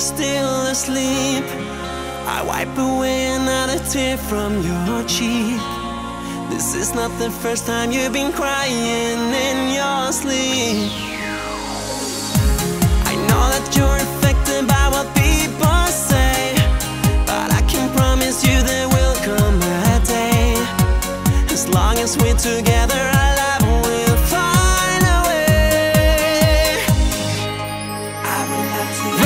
still asleep. I wipe away another tear from your cheek. This is not the first time you've been crying in your sleep. I know that you're affected by what people say, but I can promise you there will come a day. As long as we're together, Like to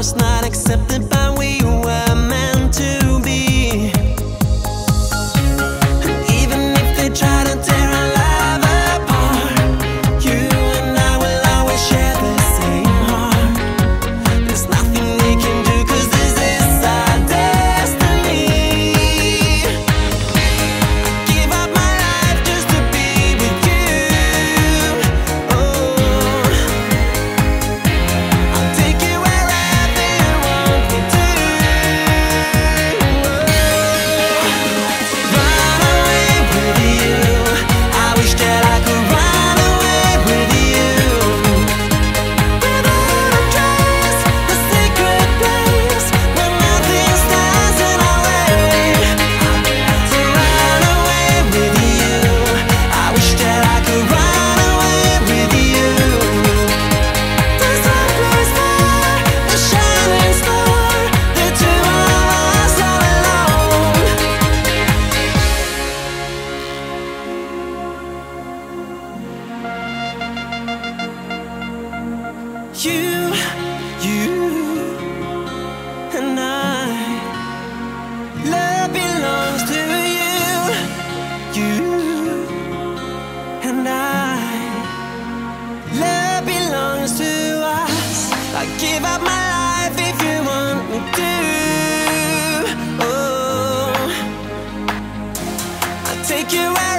was not accepted, but You, you, and I. Love belongs to you, you, and I. Love belongs to us. I give up my life if you want me to. Oh, I take you out.